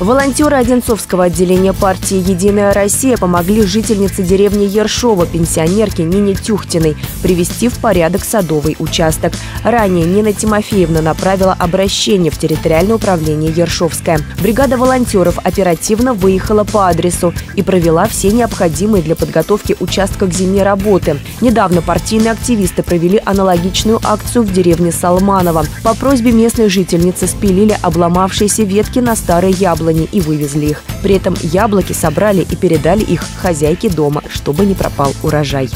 Волонтеры Одинцовского отделения партии «Единая Россия» помогли жительнице деревни Ершова, пенсионерке Нине Тюхтиной, привести в порядок садовый участок. Ранее Нина Тимофеевна направила обращение в территориальное управление Ершовское. Бригада волонтеров оперативно выехала по адресу и провела все необходимые для подготовки участка к зиме работы. Недавно партийные активисты провели аналогичную акцию в деревне Салманово. По просьбе местной жительницы спилили обломавшиеся ветки на старые яблони яблони и вывезли их. При этом яблоки собрали и передали их хозяйке дома, чтобы не пропал урожай.